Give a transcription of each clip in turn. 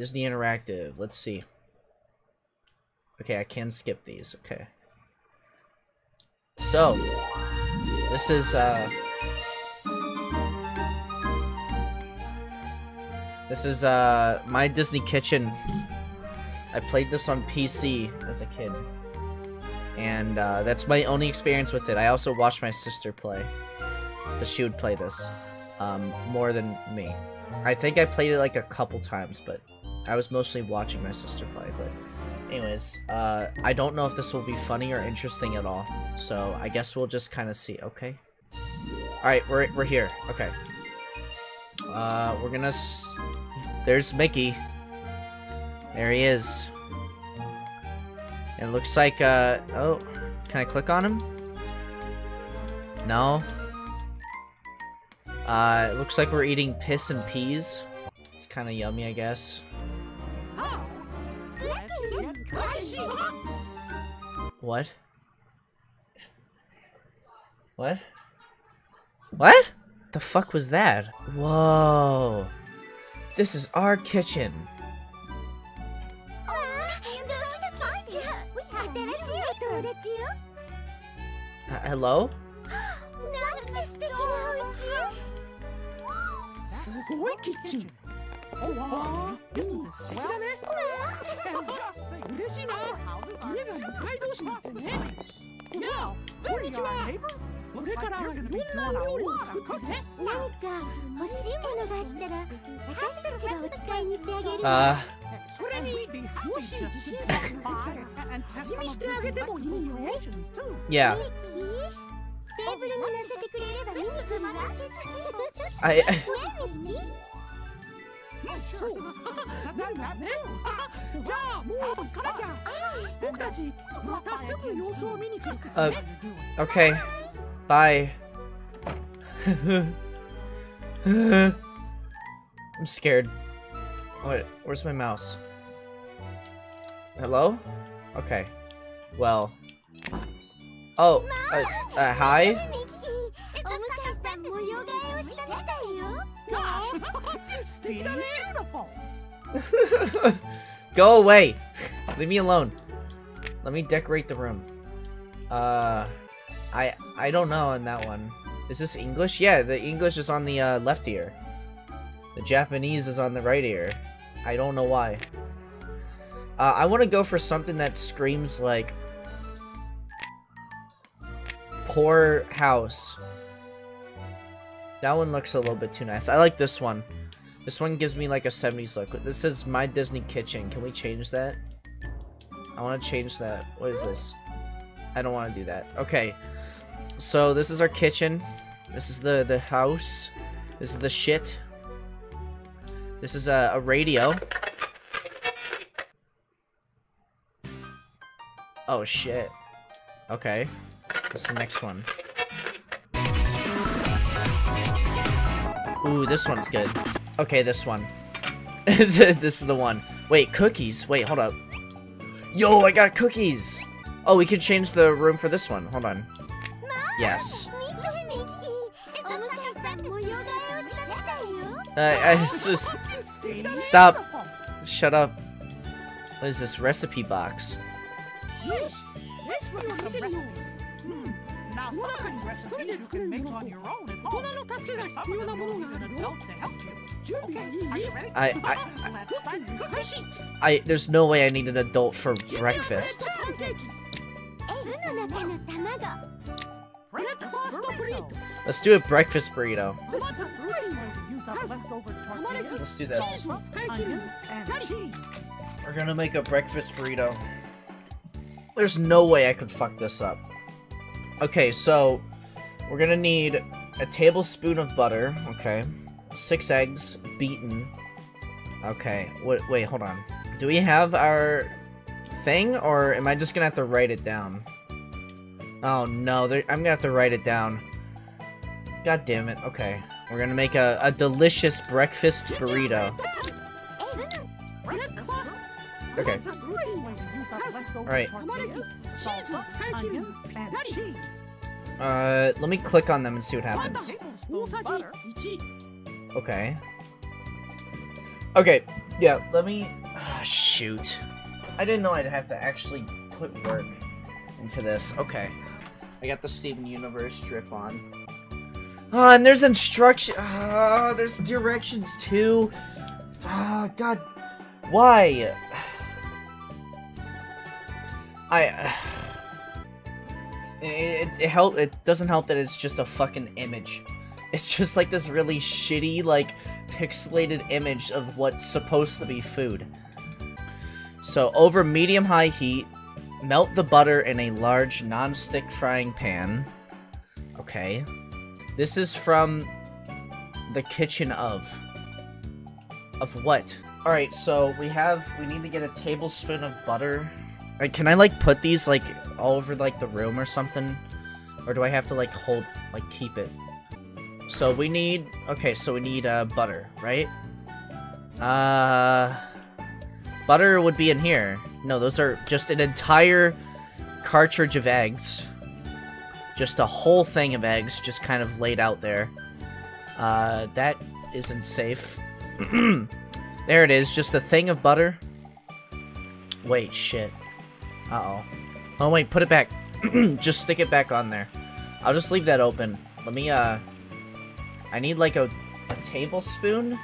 Disney Interactive. Let's see. Okay, I can skip these. Okay. So, this is uh This is uh my Disney Kitchen. I played this on PC as a kid. And uh, that's my only experience with it. I also watched my sister play. Because she would play this. Um, more than me. I think I played it like a couple times, but I was mostly watching my sister play. But anyways, uh, I don't know if this will be funny or interesting at all. So I guess we'll just kind of see. Okay. All right, we're we're here. Okay. Uh, we're gonna. There's Mickey. There he is. It looks like, uh, oh, can I click on him? No. Uh, it looks like we're eating piss and peas. It's kind of yummy, I guess. What? What? What? The fuck was that? Whoa. This is our kitchen. Uh, hello? 嬉しいな家が向かい同士なんてね。やあこんにちは。これからいろんな料理を作ってね。何か欲しいものがあったら私たちがお使いに行ってあげる Uh, それにもし自信作があったら味見してあげてもいいよ。yeah. テーブルに乗せてくれれば見に来るわ I, ねミッキーそうなんだねじゃあもう行かなきゃ僕たちまたすぐ様子を見に来る uh, okay. Bye. I'm scared. What? Where's my mouse? Hello? Okay. Well. Oh, uh, uh, hi? Go away! Leave me alone. Let me decorate the room. Uh, I I don't know on that one. Is this English? Yeah, the English is on the uh, left ear. The Japanese is on the right ear. I don't know why. Uh, I want to go for something that screams like... Poor house. That one looks a little bit too nice. I like this one. This one gives me like a 70s look. This is my Disney kitchen. Can we change that? I want to change that. What is this? I don't want to do that. Okay. So this is our kitchen. This is the the house. This is the shit. This is a, a radio. Oh shit. Okay. What's the next one? Ooh, this one's good. Okay, this one. this is the one. Wait, cookies. Wait, hold up. Yo, I got cookies. Oh, we could change the room for this one. Hold on. Yes. Uh, I just stop. Shut up. What is this recipe box? I, I, I, I, there's no way I need an adult for breakfast. Let's do a breakfast burrito. Let's do this. We're gonna make a breakfast burrito. There's no way I could fuck this up. Okay, so we're gonna need a tablespoon of butter. Okay, six eggs beaten. Okay, wait, wait, hold on. Do we have our thing, or am I just gonna have to write it down? Oh no, I'm gonna have to write it down. God damn it. Okay, we're gonna make a, a delicious breakfast burrito. Okay. This is a great way to use up leftover Alright. tortillas, salsa, onions, and cheese. Uh, let me click on them and see what happens. Okay. Okay, yeah, let me. ah, shoot. I didn't know I'd have to actually put work into this. Okay. I got the Steven Universe drip on. Ah, and there's instruction. Ah, there's directions too. Ah, God. Why? I. Uh, it, it, it help. It doesn't help that it's just a fucking image. It's just like this really shitty, like, pixelated image of what's supposed to be food. So, over medium-high heat, melt the butter in a large non-stick frying pan. Okay. This is from the kitchen of. Of what? Alright, so we have, we need to get a tablespoon of butter. Can I, like, put these, like, all over, like, the room or something? Or do I have to, like, hold, like, keep it? So we need, okay, so we need, uh, butter, right? Uh, butter would be in here. No, those are just an entire cartridge of eggs. Just a whole thing of eggs, just kind of laid out there. Uh, that isn't safe. there it is, just a thing of butter. Wait, shit. Uh-oh. Oh, wait, put it back. just stick it back on there. I'll just leave that open. Let me, uh... I need, like, a, a tablespoon?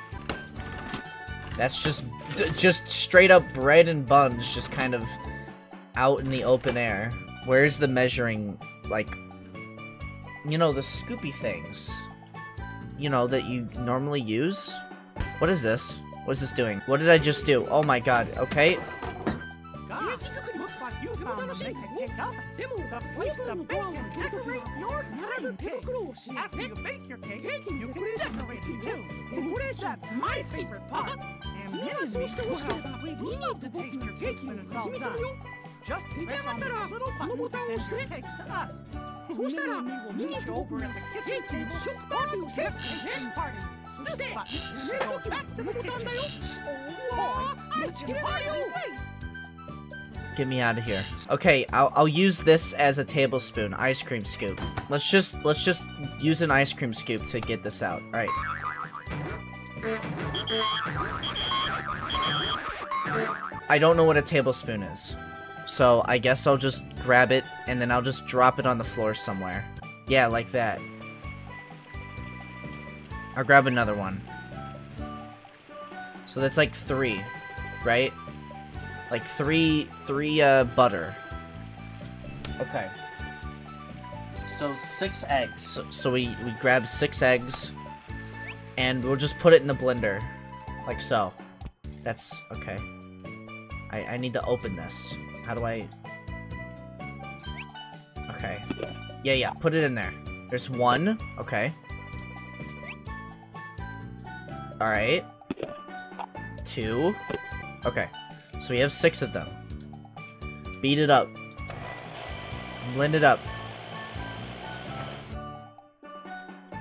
That's just, just straight up bread and buns, just kind of out in the open air. Where's the measuring, like, you know, the scoopy things? You know, that you normally use? What is this? What is this doing? What did I just do? Oh my god, okay. Oven. The place to bake and decorate your dream cake. After you bake your cake, you can decorate it too. That's my favorite part. And Minnie's will help. We'd love to taste your cake when it's all done. Just press on little button to send your cakes to us. Minnie and will meet you over at the kitchen table for the party. This button goes back to the kitchen. Boy, I can. Get me out of here. Okay, I'll, I'll use this as a tablespoon. Ice cream scoop. Let's just let's just use an ice cream scoop to get this out. All right. I don't know what a tablespoon is. So I guess I'll just grab it and then I'll just drop it on the floor somewhere. Yeah, like that. I'll grab another one. So that's like three, right? Like three, three, uh, butter. Okay. So six eggs. So, so we, we grab six eggs. And we'll just put it in the blender. Like so. That's, okay. I, I need to open this. How do I... Okay. Yeah, yeah, put it in there. There's one. Okay. Alright. Two. Okay. So we have six of them. Beat it up. Blend it up.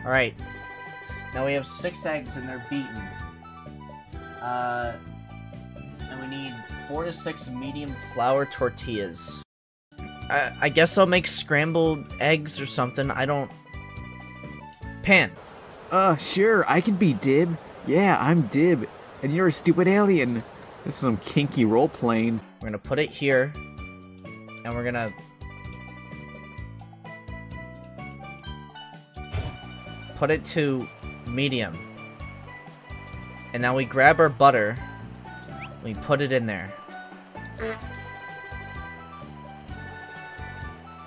Alright. Now we have six eggs and they're beaten. Uh, and we need four to six medium flour tortillas. I, I guess I'll make scrambled eggs or something. I don't... Pan. Uh, sure, I can be Dib. Yeah, I'm Dib, and you're a stupid alien. This is some kinky role playing. We're gonna put it here. And we're gonna... Put it to medium. And now we grab our butter. We put it in there.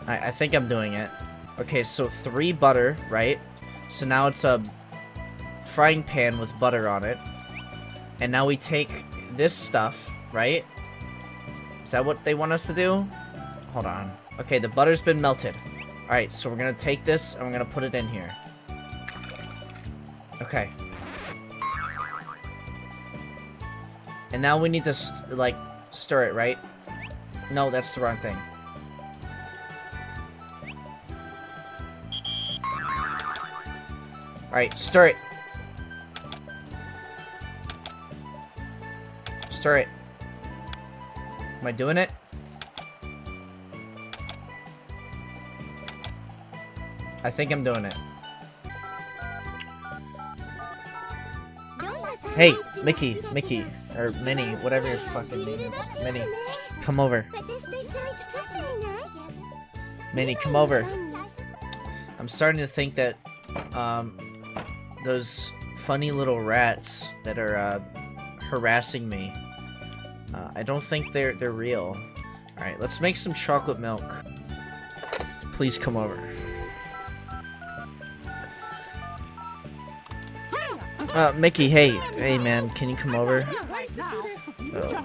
I, I think I'm doing it. Okay, so three butter, right? So now it's a frying pan with butter on it. And now we take this stuff, right? Is that what they want us to do? Hold on. Okay, the butter's been melted. Alright, so we're gonna take this and we're gonna put it in here. Okay. And now we need to, st like, stir it, right? No, that's the wrong thing. Alright, stir it. Stir it. Am I doing it? I think I'm doing it. Hey, Mickey, Mickey, or Minnie, whatever your fucking name is. Minnie, come over. Minnie, come over. I'm starting to think that um, those funny little rats that are uh, harassing me uh, I don't think they're they're real. All right, let's make some chocolate milk. Please come over. Uh, Mickey, hey, hey, man, can you come over? Oh.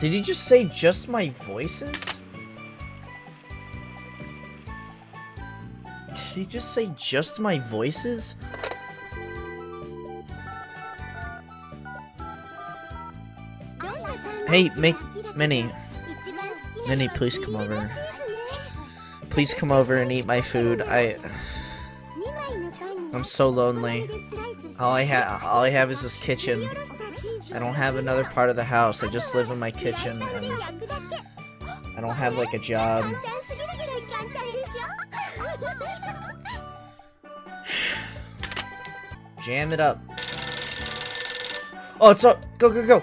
Did he just say just my voices? Did he just say just my voices? Hey, Minnie, Minnie, please come over. please come over and eat my food. I, I'm so lonely. All I have, all I have is this kitchen. I don't have another part of the house. I just live in my kitchen and I don't have like a job. Jam it up. Oh, it's up. Go, go, go.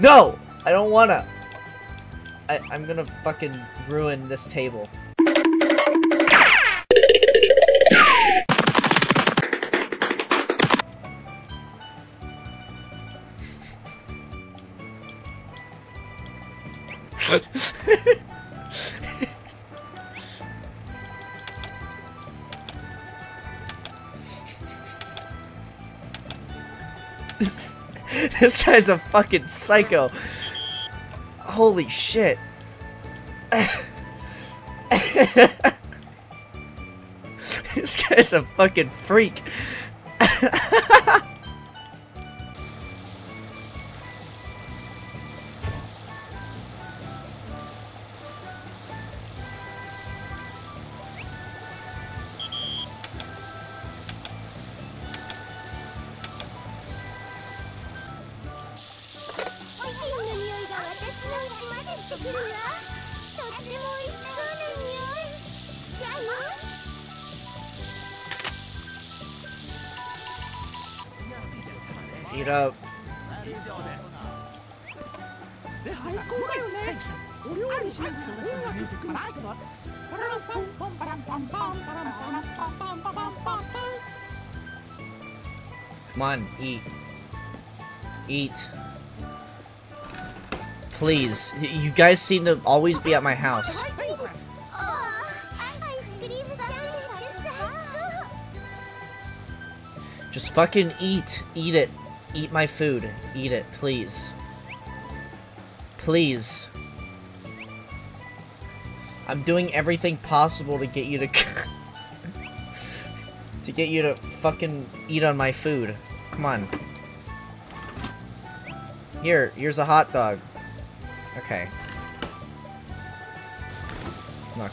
No! I don't wanna! I, I'm gonna fucking ruin this table. this, this guy's a fucking psycho. Holy shit. this guy's a fucking freak. up. Come on, eat. Eat. Please. You guys seem to always be at my house. Just fucking eat. Eat it. Eat my food. Eat it, please. Please. I'm doing everything possible to get you to to get you to fucking eat on my food. Come on. Here, here's a hot dog. Okay. Look.